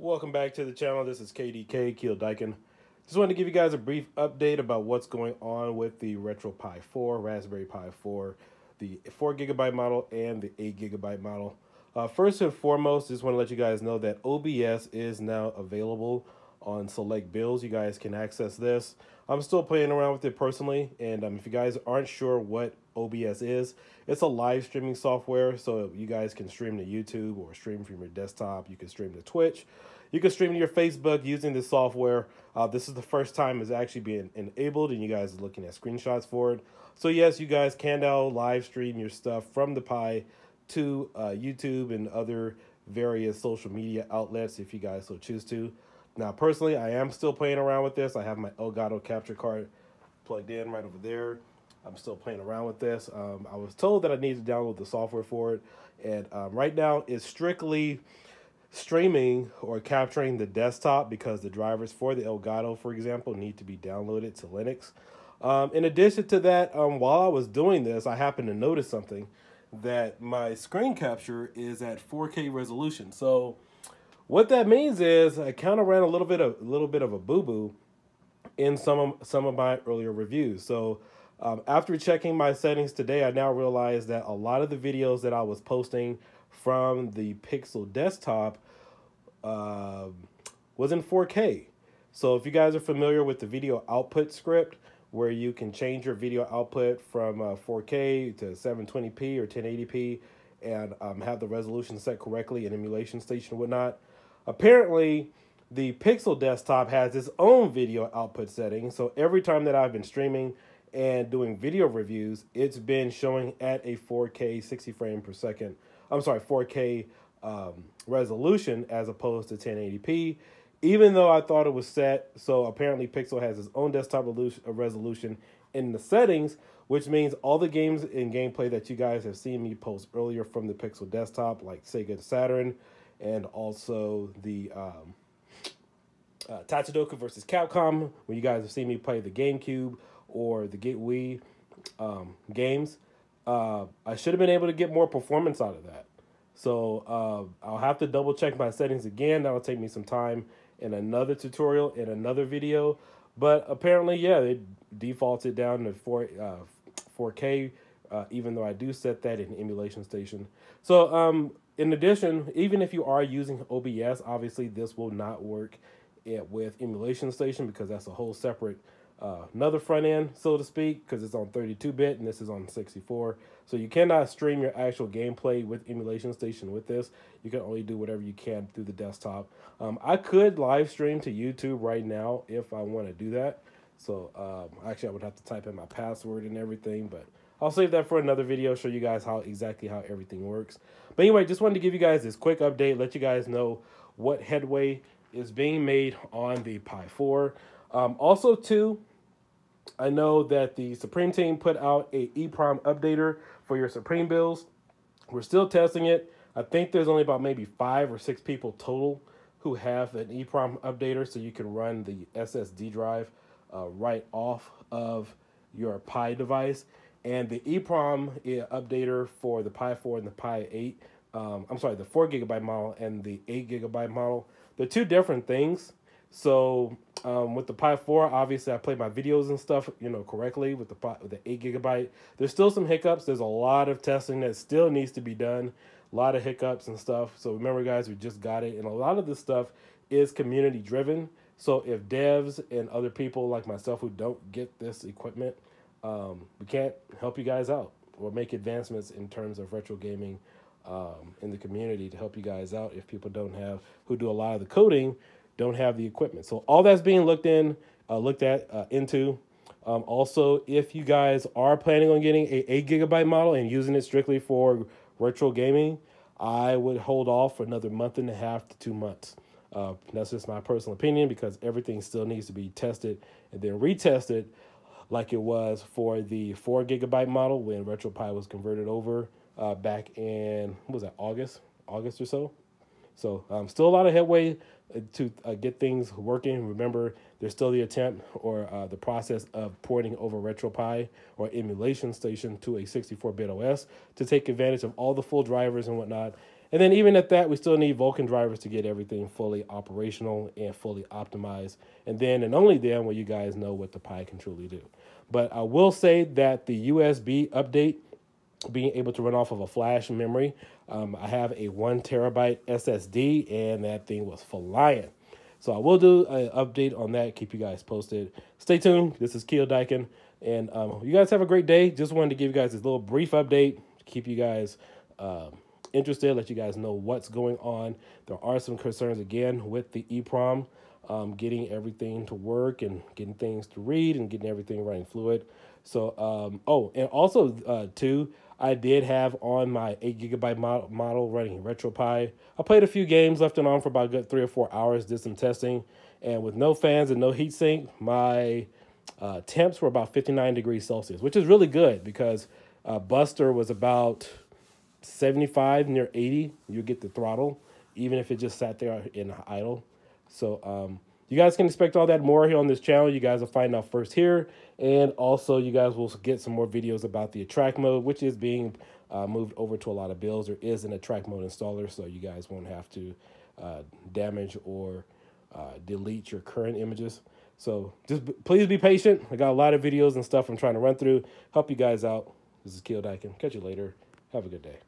Welcome back to the channel. This is KDK, Kiodiekin. Just wanted to give you guys a brief update about what's going on with the RetroPie 4, Raspberry Pi 4, the 4 gigabyte model and the 8 gigabyte model. Uh, first and foremost, just want to let you guys know that OBS is now available on select bills. You guys can access this. I'm still playing around with it personally, and um, if you guys aren't sure what OBS is, it's a live streaming software, so you guys can stream to YouTube or stream from your desktop. You can stream to Twitch. You can stream to your Facebook using this software. Uh, this is the first time it's actually being enabled, and you guys are looking at screenshots for it. So yes, you guys can now live stream your stuff from the Pi to uh, YouTube and other various social media outlets if you guys so choose to. Now, personally, I am still playing around with this. I have my Elgato capture card plugged in right over there. I'm still playing around with this. Um, I was told that I need to download the software for it, and um, right now it's strictly streaming or capturing the desktop because the drivers for the Elgato, for example, need to be downloaded to Linux. Um, in addition to that, um, while I was doing this, I happened to notice something that my screen capture is at 4K resolution. So what that means is I kind of ran a little bit of a little bit of a boo boo in some of some of my earlier reviews. So um, after checking my settings today, I now realize that a lot of the videos that I was posting from the Pixel desktop uh, was in 4K. So if you guys are familiar with the video output script, where you can change your video output from uh, 4K to 720p or 1080p and um, have the resolution set correctly in emulation station and whatnot, Apparently, the Pixel desktop has its own video output setting. So every time that I've been streaming and doing video reviews, it's been showing at a 4K 60 frame per second. I'm sorry, 4K um, resolution as opposed to 1080p. Even though I thought it was set, so apparently Pixel has its own desktop resolution in the settings, which means all the games and gameplay that you guys have seen me post earlier from the Pixel desktop, like Sega Saturn, and also the um, uh, versus Capcom, when you guys have seen me play the GameCube or the Get Wii um, games. Uh, I should have been able to get more performance out of that. So uh, I'll have to double check my settings again. That'll take me some time in another tutorial, in another video. But apparently, yeah, it defaulted down to 4, 4K, uh, even though I do set that in emulation station. So um, in addition, even if you are using OBS, obviously this will not work with emulation station because that's a whole separate uh, another front end, so to speak, because it's on 32-bit and this is on 64. So you cannot stream your actual gameplay with emulation station with this. You can only do whatever you can through the desktop. Um, I could live stream to YouTube right now if I want to do that. So um, actually, I would have to type in my password and everything, but I'll save that for another video, show you guys how exactly how everything works. But anyway, just wanted to give you guys this quick update, let you guys know what headway is being made on the Pi 4. Um, also, too, I know that the Supreme team put out a EEPROM updater for your Supreme builds. We're still testing it. I think there's only about maybe five or six people total who have an EEPROM updater, so you can run the SSD drive uh, right off of your Pi device. And the EEPROM updater for the Pi 4 and the Pi 8, um, I'm sorry, the 4 gigabyte model and the 8 gigabyte model, they're two different things. So um, with the Pi 4, obviously I play my videos and stuff, you know, correctly with the with the 8 gigabyte. There's still some hiccups. There's a lot of testing that still needs to be done. A lot of hiccups and stuff. So remember, guys, we just got it, and a lot of this stuff is community driven. So if devs and other people like myself who don't get this equipment um, we can't help you guys out or make advancements in terms of retro gaming um, in the community to help you guys out if people don't have who do a lot of the coding don't have the equipment. So all that's being looked in uh, looked at uh, into. Um, also if you guys are planning on getting a 8 gigabyte model and using it strictly for retro gaming i would hold off for another month and a half to two months. Uh, that's just my personal opinion because everything still needs to be tested and then retested like it was for the four gigabyte model when RetroPie was converted over uh, back in what was that August, August or so. So um, still a lot of headway uh, to uh, get things working. Remember, there's still the attempt or uh, the process of porting over RetroPie or emulation station to a 64-bit OS to take advantage of all the full drivers and whatnot. And then even at that, we still need Vulkan drivers to get everything fully operational and fully optimized. And then and only then will you guys know what the Pi can truly do. But I will say that the USB update, being able to run off of a flash memory, um, I have a one terabyte SSD and that thing was flying. So I will do an update on that. Keep you guys posted. Stay tuned. This is Kiodiekin. And um, you guys have a great day. Just wanted to give you guys this little brief update. To keep you guys uh, interested, let you guys know what's going on. There are some concerns again with the EEPROM, um, getting everything to work and getting things to read and getting everything running fluid. So, um, oh, and also uh, too, I did have on my eight gigabyte model, model running RetroPie. I played a few games, left it on for about good three or four hours, did some testing, and with no fans and no heatsink, my uh, temps were about 59 degrees Celsius, which is really good because uh, Buster was about 75 near 80 you get the throttle even if it just sat there in idle. So um, you guys can expect all that more here on this channel. You guys will find out first here. And also you guys will get some more videos about the attract mode which is being uh, moved over to a lot of builds. There is an attract mode installer so you guys won't have to uh, damage or uh, delete your current images. So just please be patient. I got a lot of videos and stuff i'm trying to run through. Help you guys out. This is Kiodiekin. Catch you later. Have a good day.